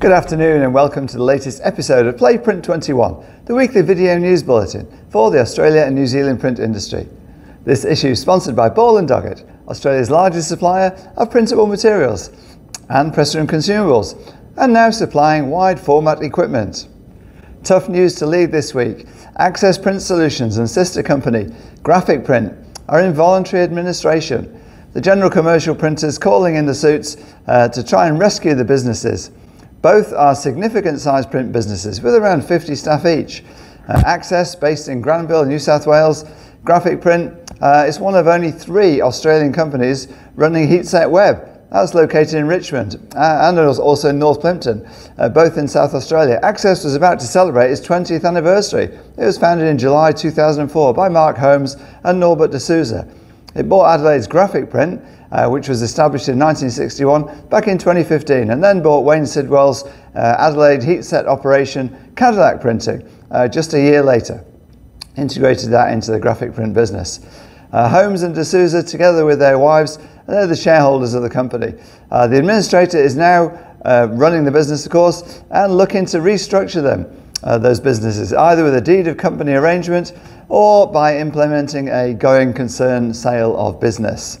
Good afternoon and welcome to the latest episode of Playprint 21, the weekly video news bulletin for the Australia and New Zealand print industry. This issue is sponsored by Ball and Doggett, Australia's largest supplier of printable materials and pressroom consumables, and now supplying wide format equipment. Tough news to lead this week. Access Print Solutions and sister company Graphic Print are in voluntary administration. The general commercial printers calling in the suits uh, to try and rescue the businesses. Both are significant sized print businesses with around 50 staff each. Uh, Access, based in Granville, New South Wales, Graphic Print uh, is one of only three Australian companies running HeatSet Web. That's located in Richmond uh, and also in North Plympton, uh, both in South Australia. Access was about to celebrate its 20th anniversary. It was founded in July 2004 by Mark Holmes and Norbert D'Souza. It bought Adelaide's graphic print, uh, which was established in 1961, back in 2015, and then bought Wayne Sidwell's uh, Adelaide heatset operation, Cadillac Printing, uh, just a year later. Integrated that into the graphic print business. Uh, Holmes and D'Souza, together with their wives, they're the shareholders of the company. Uh, the administrator is now uh, running the business, of course, and looking to restructure them, uh, those businesses, either with a deed of company arrangement or by implementing a going concern sale of business.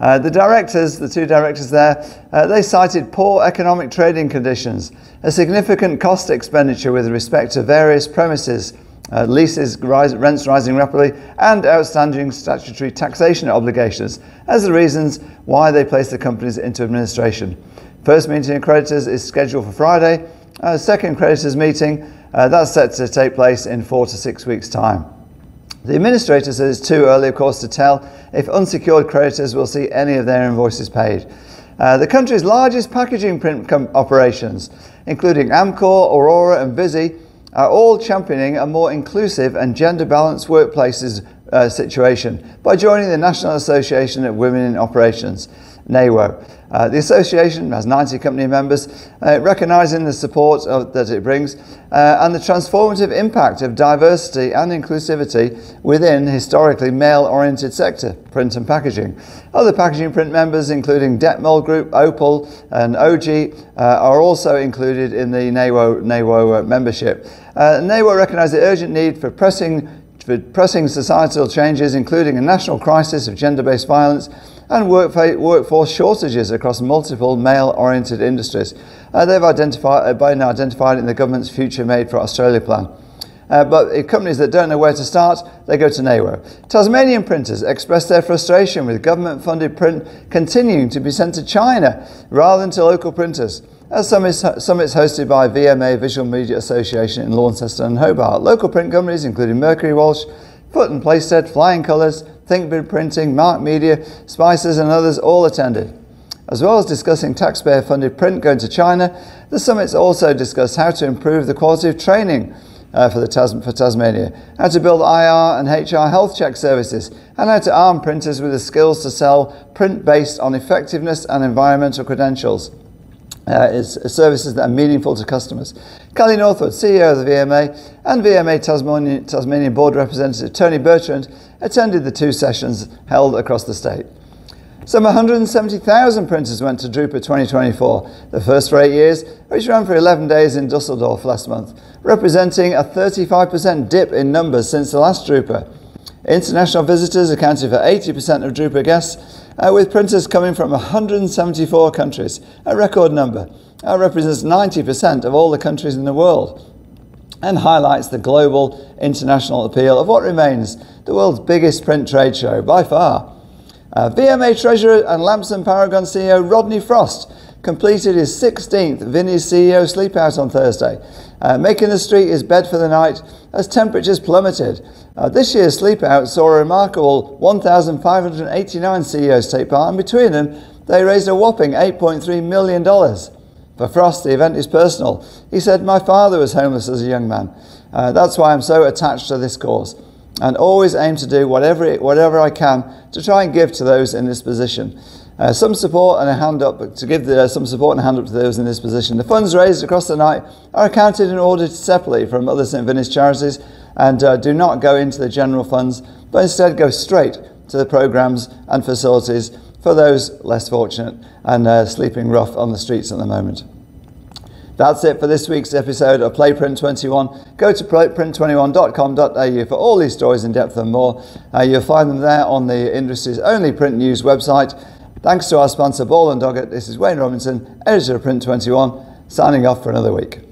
Uh, the directors, the two directors there, uh, they cited poor economic trading conditions, a significant cost expenditure with respect to various premises uh, leases, rise, rents rising rapidly, and outstanding statutory taxation obligations as the reasons why they placed the companies into administration. First meeting of creditors is scheduled for Friday. Uh, second creditors meeting, uh, that's set to take place in four to six weeks' time. The administrator says it's too early, of course, to tell if unsecured creditors will see any of their invoices paid. Uh, the country's largest packaging print operations, including Amcor, Orora, and Visy, are all championing a more inclusive and gender balanced workplaces uh, situation by joining the National Association of Women in Operations, NAWO. Uh, the association has 90 company members, uh, recognising the support of, that it brings uh, and the transformative impact of diversity and inclusivity within historically male-oriented sector, print and packaging. Other packaging print members, including Detmold Group, Opal and Oji, uh, are also included in the NAWO, NAWO membership. Uh, NAWO recognise the urgent need for pressing, for pressing societal changes, including a national crisis of gender-based violence, and workforce shortages across multiple male-oriented industries. Uh, they've identified, uh, been identified in the government's Future Made for Australia plan. Uh, but companies that don't know where to start, they go to NAWO. Tasmanian printers express their frustration with government-funded print continuing to be sent to China rather than to local printers. Summits, summits hosted by VMA Visual Media Association in Launceston and Hobart, local print companies including Mercury Walch, Foot and Playsted, Flying Colours, ThinkBig Printing, Mark Media, Spices, and others all attended. As well as discussing taxpayer funded print going to China, the summits also discussed how to improve the quality of training uh, for, the Tas- for Tasmania, how to build IR and HR health check services, and how to arm printers with the skills to sell print based on effectiveness and environmental credentials uh, is services that are meaningful to customers. Kellie Northwood, CEO of the VMA, and VMA Tasmanian Board Representative Tony Bertrand attended the two sessions held across the state. Some 170,000 printers went to Drupa 2024, the first for eight years, which ran for 11 days in Dusseldorf last month, representing a 35% dip in numbers since the last Drupa. International visitors accounted for 80% of Drupa guests, uh, with printers coming from 174 countries, a record number. That represents 90% of all the countries in the world and highlights the global international appeal of what remains the world's biggest print trade show by far. Uh, VMA Treasurer and Lamson Paragon CEO Rodney Frost completed his 16th Vinnie's CEO sleep out on Thursday, uh, making the street his bed for the night as temperatures plummeted. Uh, this year's sleep out saw a remarkable 1,589 CEOs take part, and between them, they raised a whopping $8.3 million. For Frost, the event is personal. He said, My father was homeless as a young man. Uh, that's why I'm so attached to this cause and always aim to do whatever, whatever I can to try and give to those in this position. Uh, some support and a hand up to give the, uh, some support and a hand up to those in this position. The funds raised across the night are accounted and audited separately from other St Vinny's charities and uh, do not go into the general funds, but instead go straight to the programs and facilities for those less fortunate and uh, sleeping rough on the streets at the moment. That's it for this week's episode of Playprint 21. Go to playprint21.com.au for all these stories in depth and more. Uh, you'll find them there on the industry's only print news website. Thanks to our sponsor Ball and Doggett, this is Wayne Robinson, editor of Print 21, signing off for another week.